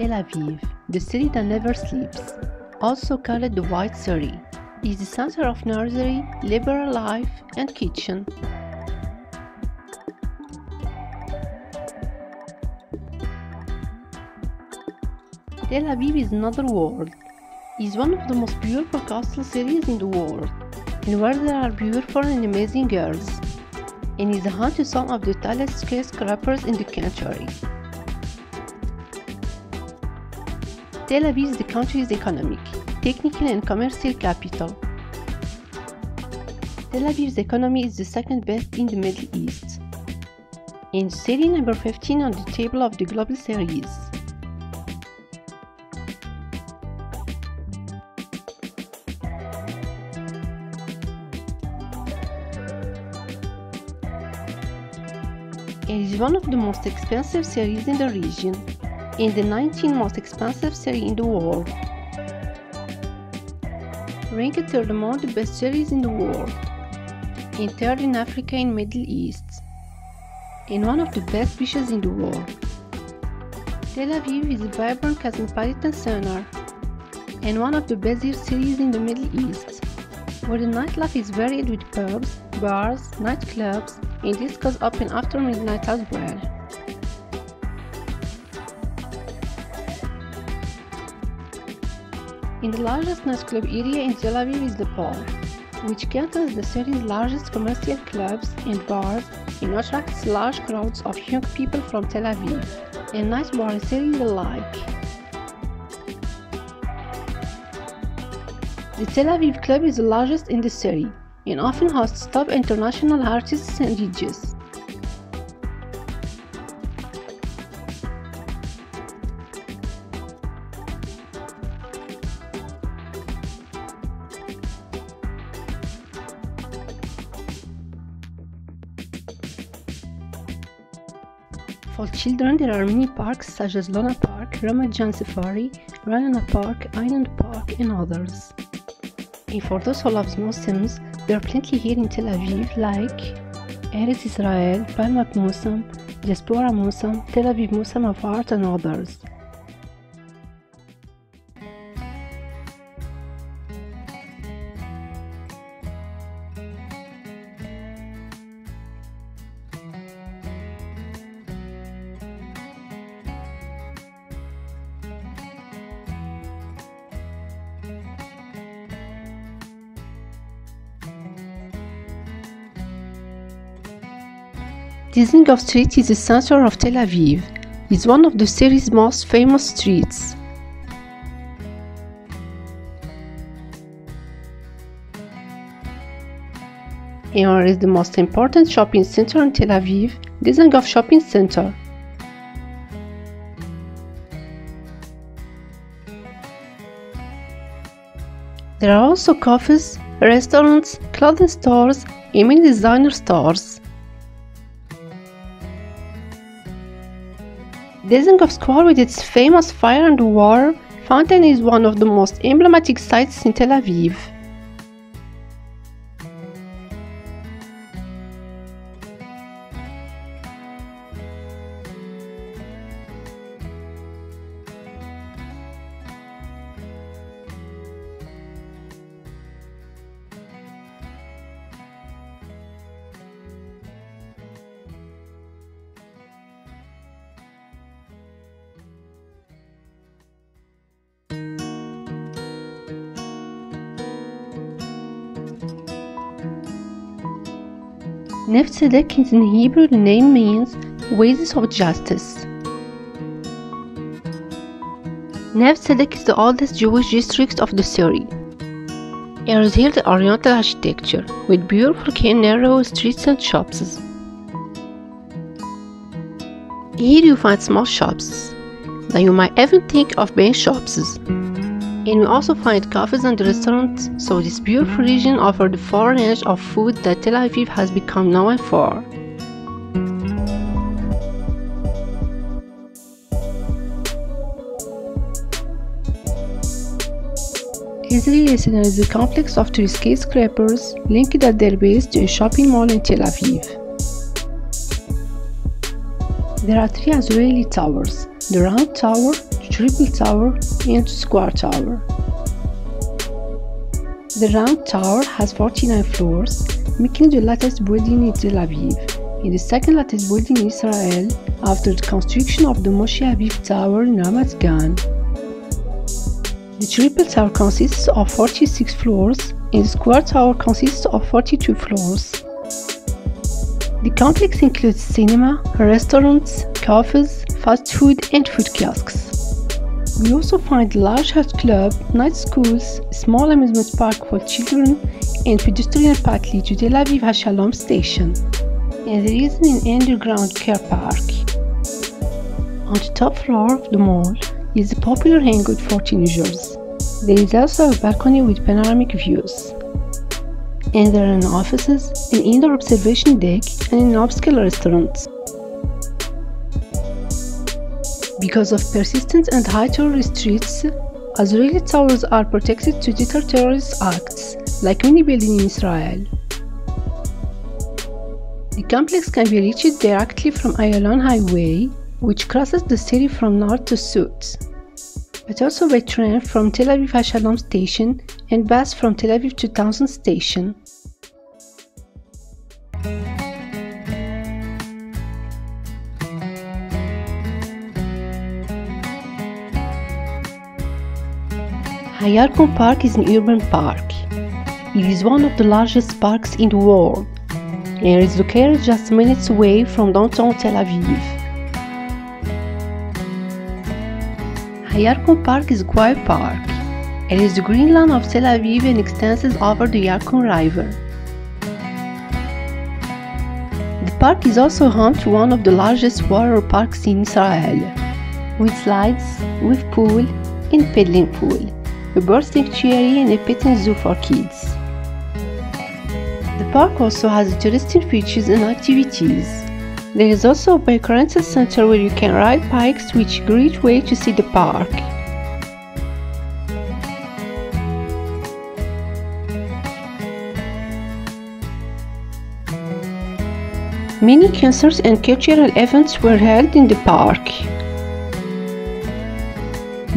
Tel Aviv, the city that never sleeps, also called the White City, is the center of nursery, liberal life, and kitchen. Tel Aviv is another world. It is one of the most beautiful coastal cities in the world, and where there are beautiful and amazing girls, and is home to some of the tallest skyscrapers in the country. Tel Aviv is the country's economic, technical and commercial capital. Tel Aviv's economy is the second best in the Middle East, and city number 15 on the table of the global series. It is one of the most expensive cities in the region and the 19th most expensive city in the world. Ranked third among the best cities in the world, In third in Africa and Middle East, and one of the best beaches in the world. Tel Aviv is a vibrant cosmopolitan center and one of the busiest cities in the Middle East, where the nightlife is varied with pubs, bars, nightclubs, and discos open after midnight as well. In the largest nightclub area in Tel Aviv is the Pole, which caters the city's largest commercial clubs and bars and attracts large crowds of young people from Tel Aviv and night bar cities alike. The Tel Aviv Club is the largest in the city and often hosts top international artists and DJs. For children, there are many parks such as Luna Park, Ramat Gan Safari, Ra'anana Park, Island Park, and others. And for those who love Muslims, there are plenty here in Tel Aviv like Eretz Israel, Palmach Museum, Diaspora Museum, Tel Aviv Museum of Art, and others. Dizengoff Street is the center of Tel Aviv. It's one of the city's most famous streets. Here is the most important shopping center in Tel Aviv, Dizengoff Shopping Center. There are also cafes, restaurants, clothing stores, and many designer stores. Dizengoff Square with its famous fire and water fountain is one of the most emblematic sites in Tel Aviv. Neve Tzedek in Hebrew the name means Ways of Justice. Neve Tzedek is the oldest Jewish district of the city. It is here the Oriental architecture, with beautiful and narrow streets and shops. Here you find small shops that you might even think of being shops. And we also find cafes and restaurants, so this beautiful region offers the full range of food that Tel Aviv has become known for. Azrieli Center is a complex of three skyscrapers linked at their base to a shopping mall in Tel Aviv. There are three Azrieli towers, the Round Tower, the Triple Tower, and the Square Tower. The Round Tower has 49 floors, making the latest building in Tel Aviv, and the second latest building in Israel after the construction of the Moshe Aviv Tower in Ramat Gan. The triple tower consists of 46 floors and the square tower consists of 42 floors. The complex includes cinema, restaurants, cafes, fast food and food kiosks. We also find large health club, night schools, small amusement park for children and pedestrian pathway to Tel Aviv HaShalom station. And there is an underground car park. On the top floor of the mall, is a popular hangout for teenagers. There is also a balcony with panoramic views. And there are offices, an indoor observation deck, and an upscale restaurant. Because of persistent and high tourist threats, Azrieli towers are protected to deter terrorist acts, like many buildings in Israel. The complex can be reached directly from Ayalon Highway, which crosses the city from north to south, but also by train from Tel Aviv HaShalom station and bus from Tel Aviv to Townsend station. Hayarkon Park is an urban park. It is one of the largest parks in the world and is located just minutes away from downtown Tel Aviv. Hayarkon Park is a quiet park. It is the greenland of Tel Aviv and extends over the Yarkon River. The park is also home to one of the largest water parks in Israel, with slides, with pool, and paddling pool, a bird sanctuary and a petting zoo for kids. The park also has interesting features and activities. There is also a bike rental center where you can ride bikes which is a great way to see the park. Many concerts and cultural events were held in the park.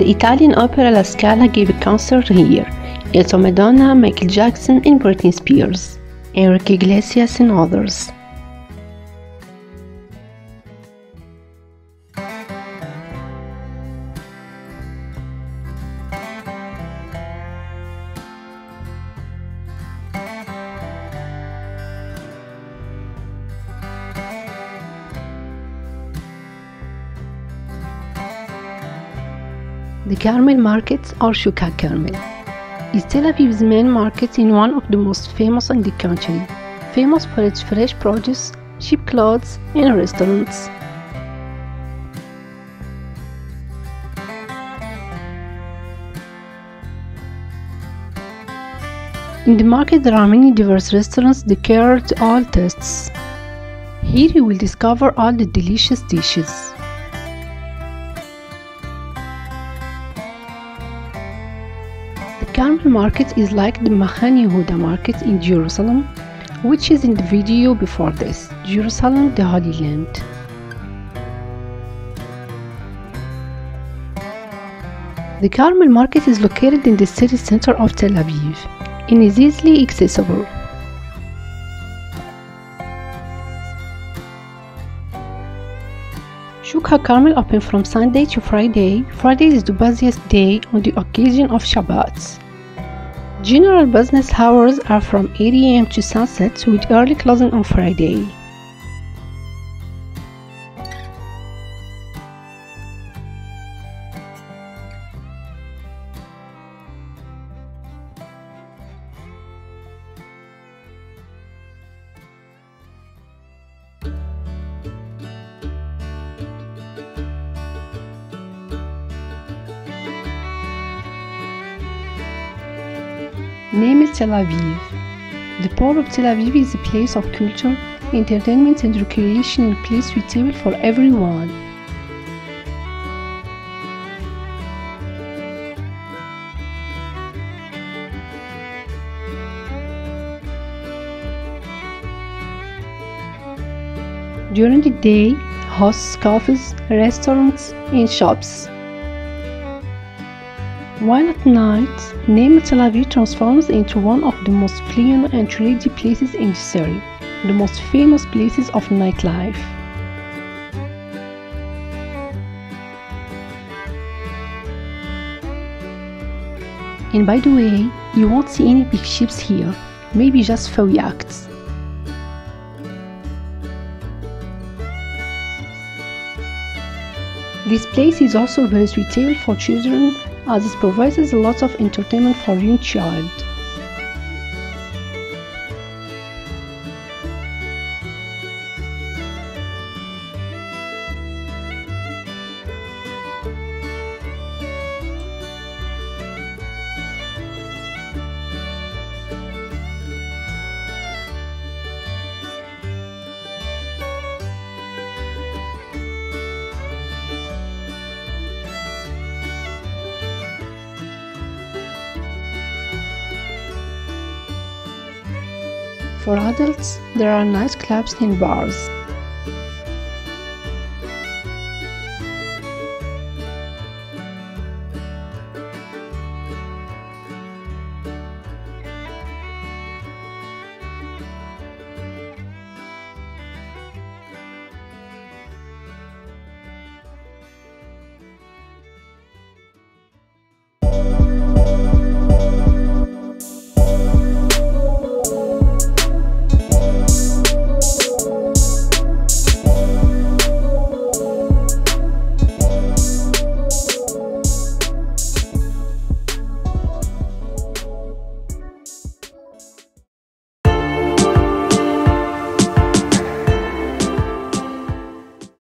The Italian opera La Scala gave a concert here, also Madonna, Michael Jackson and Britney Spears, Enrique Iglesias and others. The Carmel Market or Shuk Carmel is Tel Aviv's main market in one of the most famous in the country, famous for its fresh produce, cheap clothes, and restaurants. In the market there are many diverse restaurants that cater to all tastes. Here you will discover all the delicious dishes. Carmel market is like the Mahane Yehuda market in Jerusalem, which is in the video before this, Jerusalem the Holy Land. The Carmel market is located in the city center of Tel Aviv and is easily accessible. Shuk HaCarmel open from Sunday to Friday. Friday is the busiest day on the occasion of Shabbat. General business hours are from 8 am to sunset with early closing on Friday. name is Tel Aviv. The Port of Tel Aviv is a place of culture, entertainment and recreation, a place suitable for everyone. During the day, hosts cafes, restaurants and shops. While at night, Namal Tel Aviv transforms into one of the most fun and trendy places in city, the most famous places of nightlife. And by the way, you won't see any big ships here, maybe just few yachts. This place is also very suitable for children as it provides a lot of entertainment for young child. For adults, there are nightclubs and bars.